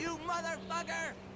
You motherfucker!